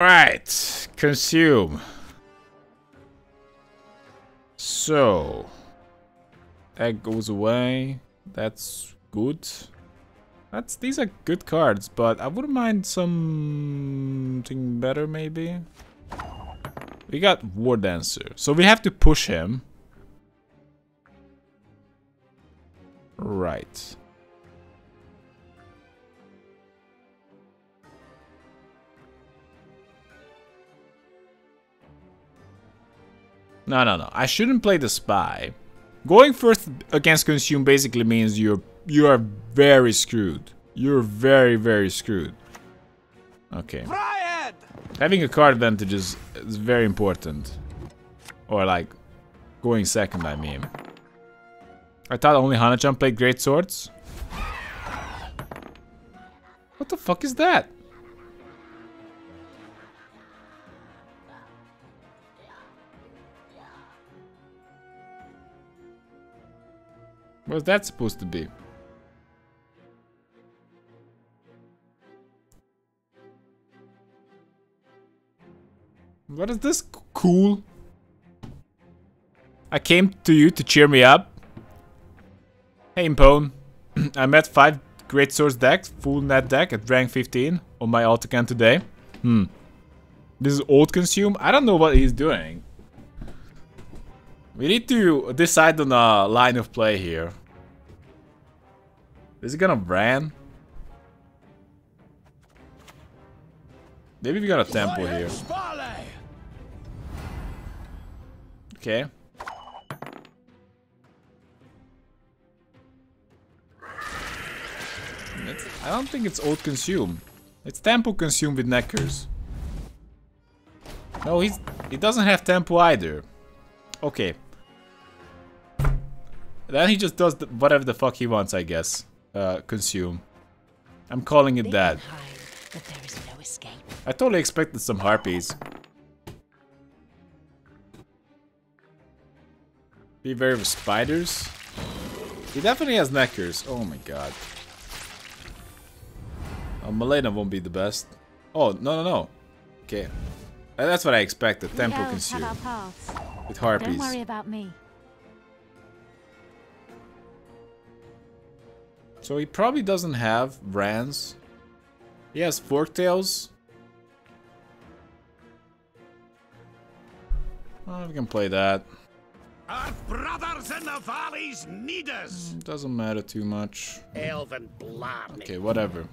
Right, consume. So, that goes away. That's good. That's these are good cards, but I wouldn't mind something better maybe. We got War Dancer, so we have to push him. Right. No, no, no. I shouldn't play the spy. Going first against consume basically means you're you are very screwed. You're very very screwed. Okay. Having a card advantage is, is very important. Or like going second, I mean. I thought only Hanachan played great swords. What the fuck is that? What's that supposed to be? What is this? Cool. I came to you to cheer me up. Hey Impone. I met 5 Great Swords decks, full net deck at rank 15 on my alt account today. Hmm. This is old consume? I don't know what he's doing. We need to decide on a line of play here. Is he gonna ran? Maybe we got a tempo here. Okay. It's, I don't think it's old consume. It's tempo consume with nekkers. No, he's he doesn't have tempo either. Okay. Then he just does the, whatever the fuck he wants, I guess. Uh, consume. I'm calling it that. I totally expected some harpies. Be wary of spiders. He definitely has nekkers. Oh my god. Oh, Malena won't be the best. Oh, no, no, no. Okay. That's what I expected. Tempo consume. With harpies. Don't worry about me. So he probably doesn't have Rans. He has Forktails. Oh, we can play that. Our brothers in the valleys need us. Mm, doesn't matter too much. Elven Blarney. Okay, whatever.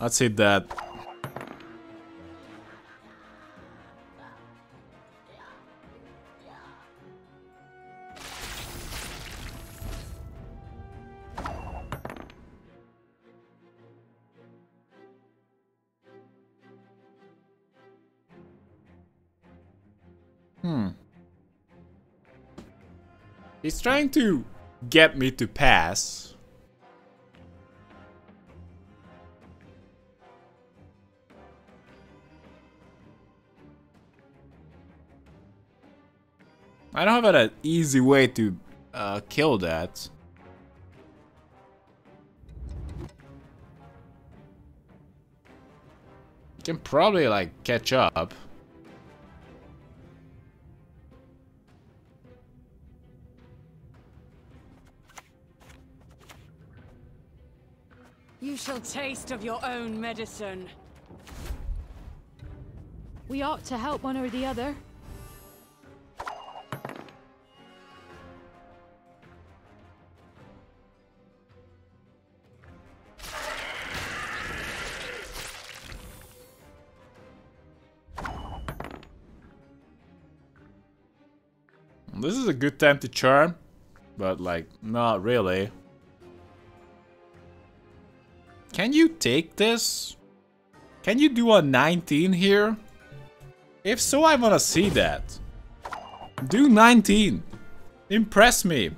Let's hit that. Hmm. He's trying to get me to pass. I don't have an easy way to uh, kill that. Can probably like catch up. You shall taste of your own medicine. We ought to help one or the other. This is a good time to charm, but like, not really. Can you take this? Can you do a 19 here? If so, I wanna see that. Do 19. Impress me.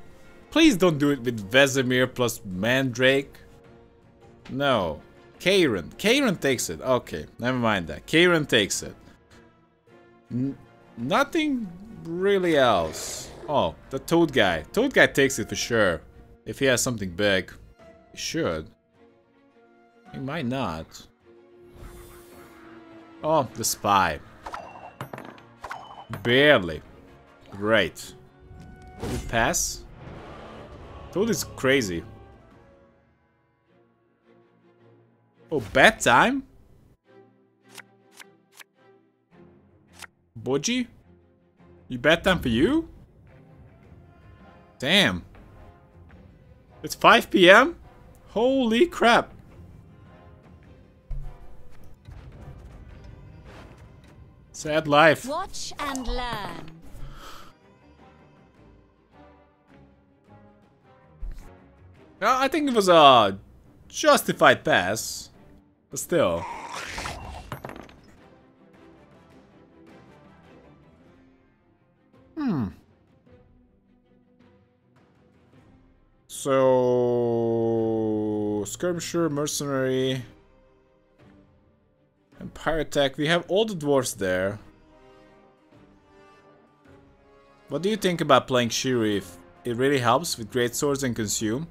Please don't do it with Vesemir plus Mandrake. No. Karen. Karen takes it. Okay, never mind that. Karen takes it. N nothing really else. Oh, the Toad guy. Toad guy takes it for sure. If he has something big. He should. He might not. Oh, the spy. Barely. Great. Did pass? Dude is crazy. Oh, bedtime? Boji? You bedtime for you? Damn. It's 5 p.m.? Holy crap. Sad life. Watch and learn. Well, I think it was a justified pass. But still. Hmm. So... Skirmisher, Mercenary... And Pirate Tech. We have all the dwarves there. What do you think about playing Ciri if it really helps with great swords and consume?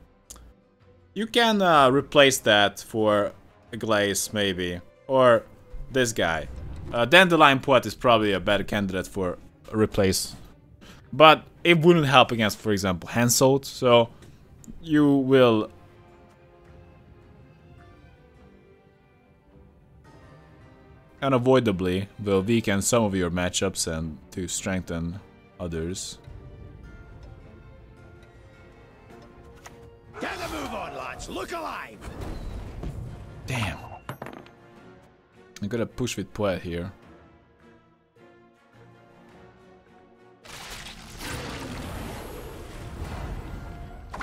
You can uh, replace that for a glaze, maybe. Or this guy. Uh, Dandelion Poet is probably a better candidate for replace. But it wouldn't help against, for example, Henselt. So you will... Unavoidably will weaken some of your matchups and to strengthen others. Get a move on, lads. Look alive. Damn. I'm gonna push with Poet here.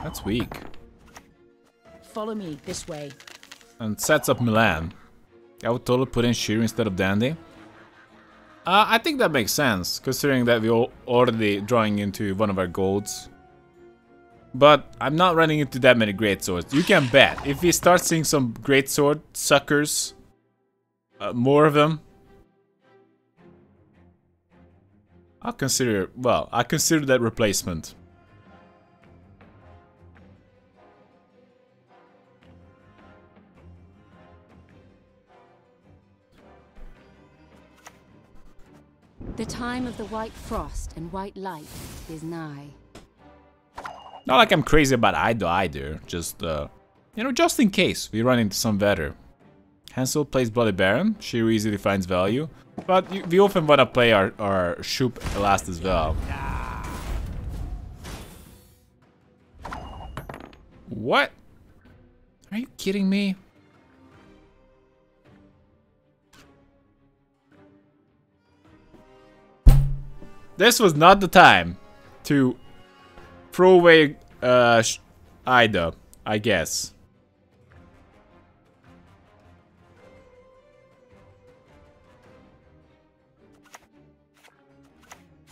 That's weak. Follow me this way. And sets up Milva. I would totally put in Ciri instead of Dandy. Uh, I think that makes sense, considering that we're already drawing into one of our golds. But I'm not running into that many great swords. You can bet. If we start seeing some great sword suckers, uh, more of them, I'll consider, well, I consider that replacement. The time of the white frost and white light is nigh. Not like I'm crazy about Ida either, just, uh, you know, just in case we run into some better. Henselt plays Bloody Baron, Ciri easily finds value, but we often want to play our, our Shupe last as well. What? Are you kidding me? This was not the time to throw away uh, Ida, I guess.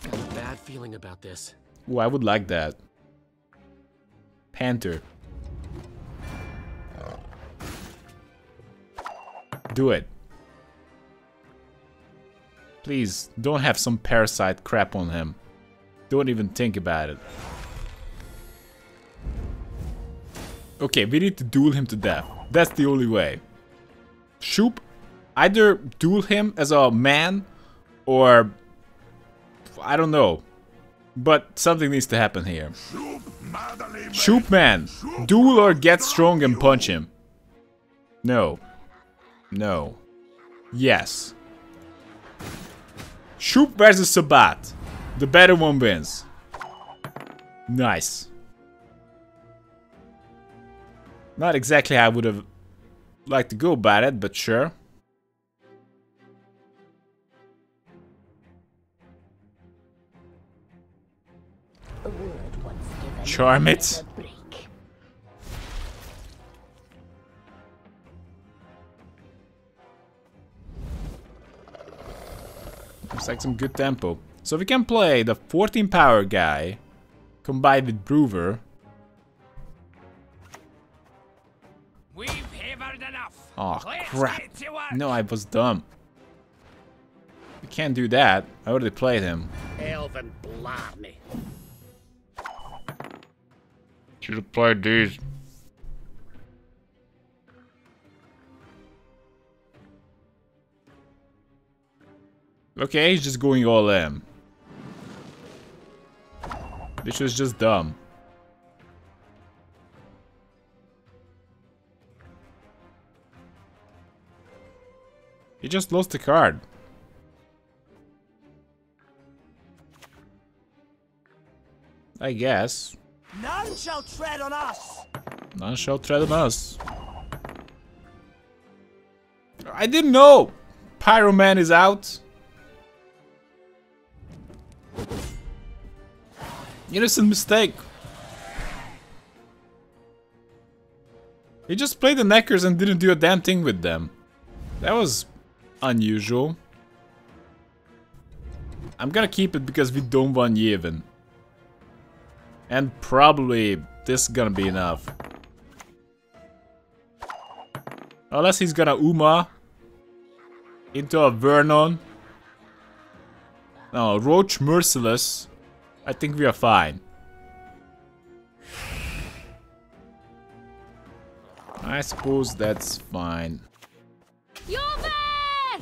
Got a bad feeling about this. Ooh, I would like that. Panther. Do it. Please, don't have some parasite crap on him. Don't even think about it. Okay, we need to duel him to death. That's the only way. Shupe, either duel him as a man or I don't know. But something needs to happen here. Shupe man, duel or get strong and punch him. No. No. Yes. Shupe versus Sabbath. The better one wins. Nice. Not exactly how I would have liked to go about it, but sure. Charm it. Looks like some good tempo. So we can play the 14 power guy combined with Brewer. We've havered enough. Oh crap. get to work. No, I was dumb. We can't do that. I already played him. Elven Blarney. Should have played these. Okay, he's just going all in. This was just dumb. He just lost the card. I guess. None shall tread on us. None shall tread on us. I didn't know! Pyro Man is out. Innocent mistake. He just played the Nekkers and didn't do a damn thing with them. That was unusual. I'm gonna keep it because we don't want Yaevinn. And probably this is gonna be enough. Unless he's gonna Uma into a Vernon. No, Roach Merciless. I think we are fine. I suppose that's fine. Yaevinn!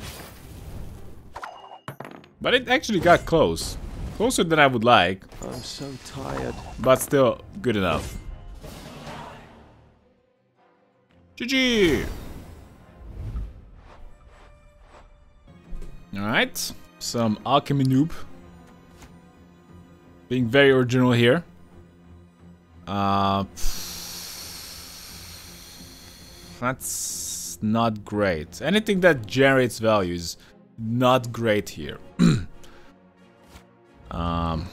But it actually got close. Closer than I would like, I'm so tired. but still good enough. GG! Alright, some alchemy noob. Being very original here. Uh, that's not great. Anything that generates value is not great here. um,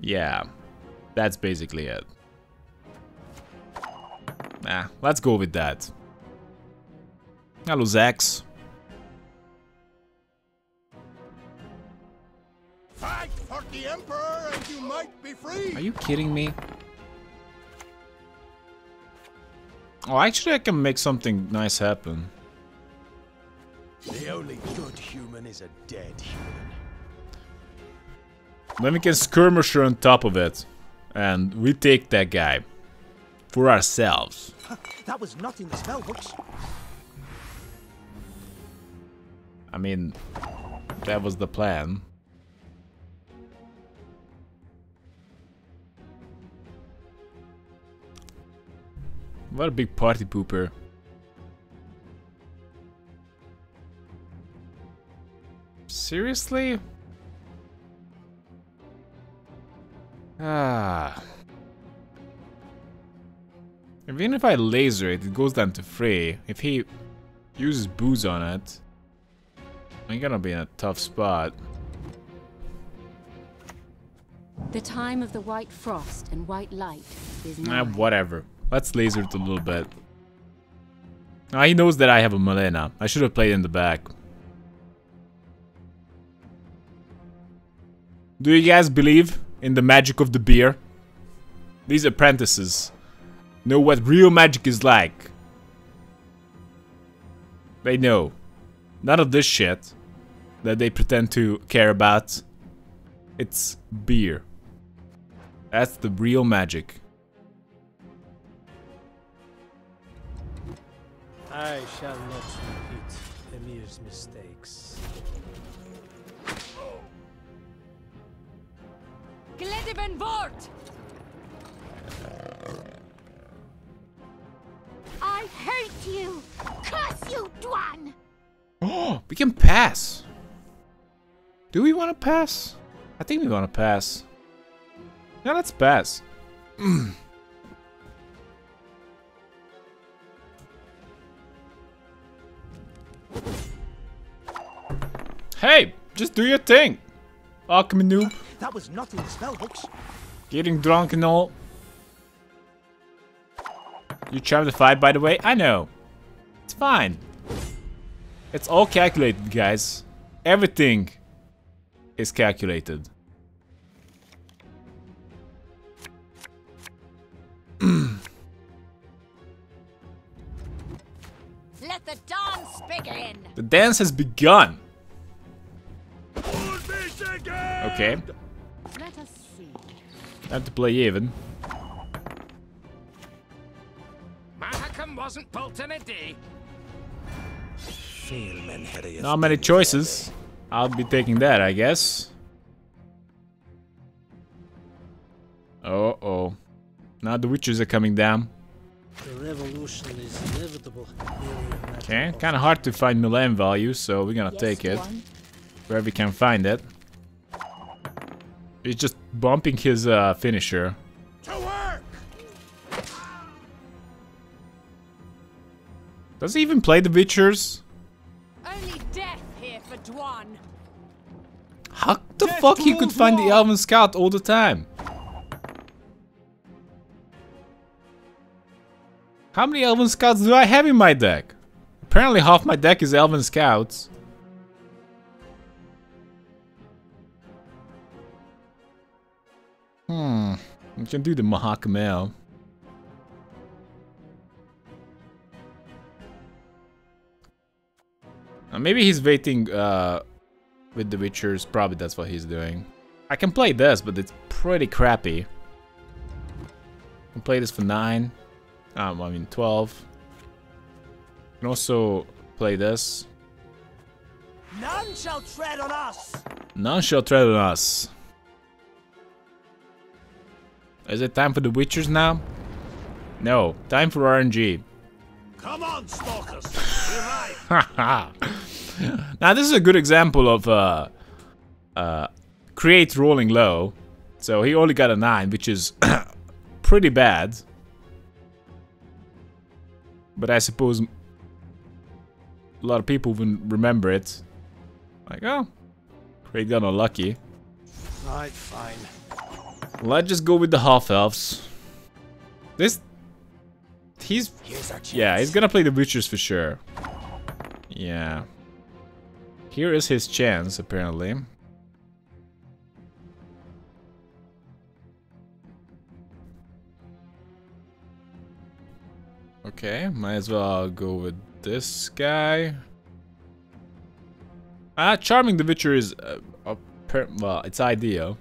yeah, that's basically it. Nah, let's go with that. Hello, Zax. Fight for the Emperor and you might be free. Are you kidding me? Oh, actually, I can make something nice happen. The only good human is a dead human. Then we can skirmisher on top of it. And we take that guy. For ourselves. That was not in the spell books. I mean, that was the plan. What a big party pooper. Seriously? Ah. Even if I laser it, it goes down to free. If he uses booze on it, I'm gonna be in a tough spot. The time of the white frost and white light is now. whatever. Let's laser it a little bit. Ah, he knows that I have a Malena. I should have played in the back. Do you guys believe in the magic of the beer? These apprentices know what real magic is like. They know. None of this shit that they pretend to care about. It's beer. That's the real magic. I shall not repeat the Emir's mistakes. Glediben Vort! I hate you! Curse you, Dwan! Oh, we can pass. Do we want to pass? I think we want to pass. Yeah, let's pass. hey, just do your thing. Alchemy noob. That was not in the spell books. Getting drunk and all. You charmed the fight, by the way? I know. It's fine. It's all calculated, guys. Everything is calculated. Let the dance begin! The dance has begun. Okay, Let us see. time to play even. Mahakam wasn't built in a day. Not many choices. I'll be taking that, I guess. Oh oh. Now the witches are coming down. The revolution is inevitable. merely a matter Okay, kind of hard to find Milva value, so we're gonna Yes, take it one. wherever we can find it. He's just bumping his uh, finisher. To work! Does he even play the Witchers? Only death here for Dwan. How the fuck he could find the Elven Scout all the time? How many Elven Scouts do I have in my deck? Apparently half my deck is Elven Scouts. Hmm. We can do the Mahakam Ale. Maybe he's waiting uh, with the Witchers. Probably that's what he's doing. I can play this, but it's pretty crappy. I can play this for 9. Um, I mean 12. can also play this. None shall tread on us! None shall tread on us. Is it time for the Witchers now? No, time for RNG. Come on, stalkers! Revive! now this is a good example of uh, uh, create rolling low. So he only got a 9, which is pretty bad. But I suppose a lot of people wouldn't remember it. Like, oh, Craig got unlucky. right, fine. Let's just go with the half elves. This, he's Here's our chance. yeah, he's gonna play the Witchers for sure. Yeah. Here is his chance, apparently. Okay, might as well go with this guy. Ah, Charming the Witcher is, uh, appar- well, it's ideal,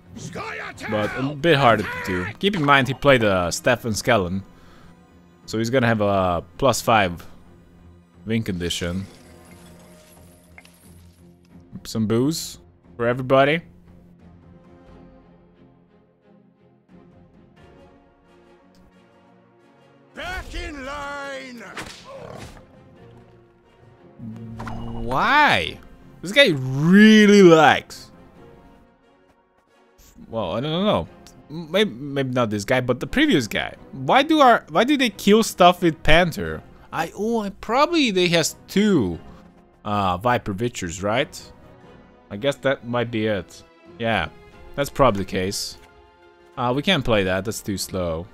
but a bit harder to do. Keep in mind he played uh, Stefan Skellen, so he's gonna have a plus 5 win condition. Some booze for everybody. Back in line! Why? This guy really likes. Well, I don't know. Maybe, maybe not this guy, but the previous guy. Why do our why do they kill stuff with Panther? I oh, probably they has two uh Viper Witchers, right? I guess that might be it. Yeah, that's probably the case. Uh, we can't play that. That's too slow.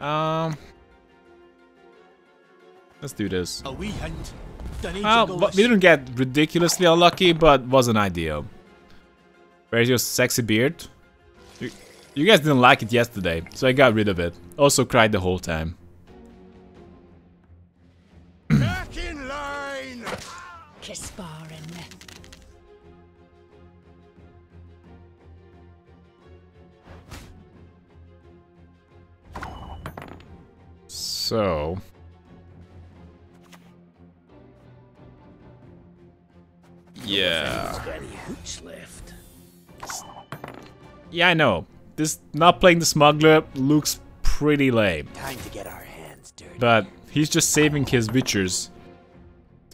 Um, let's do this. A wee hint. Dunny Well, but we didn't get ridiculously unlucky, but wasn't ideal. Where's your sexy beard? You, you guys didn't like it yesterday, so I got rid of it. Also cried the whole time. Kisparin. So... Yeah. Any hooch. Yeah, I know. This not playing the smuggler looks pretty lame. Time to get our hands dirty. But he's just saving his witchers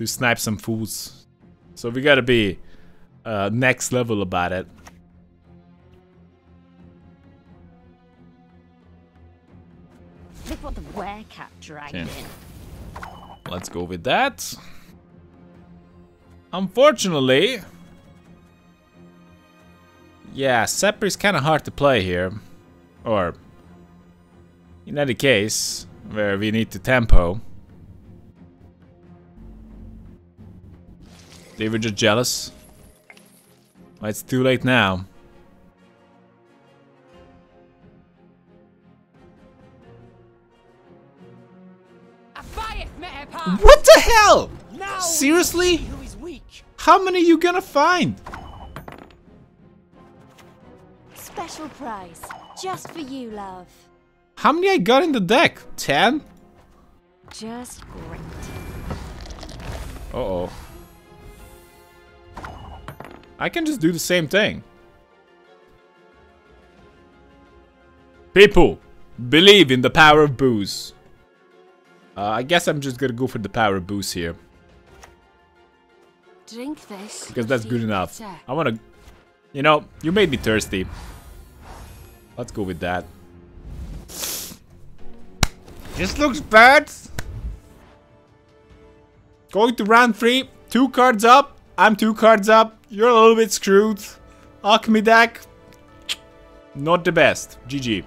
to snipe some fools. So we gotta be uh, next level about it. Look what the werecat dragged Okay. in. Let's go with that. Unfortunately... Yeah, Sepper is kind of hard to play here. Or... In any case, where we need to tempo. They were just jealous. Well, it's too late now. What the hell? Now Seriously? who is weak? How many are you gonna find? Special prize. Just for you, love. How many I got in the deck? 10? Just great. Uh-oh. I can just do the same thing. People, believe in the power of booze. Uh, I guess I'm just gonna go for the power of booze here. Drink this. Because that's good enough. I wanna... You know, you made me thirsty. Let's go with that. This looks bad. Going to round three. Two cards up. I'm two cards up. You're a little bit screwed. Alchemy deck. Not the best. GG.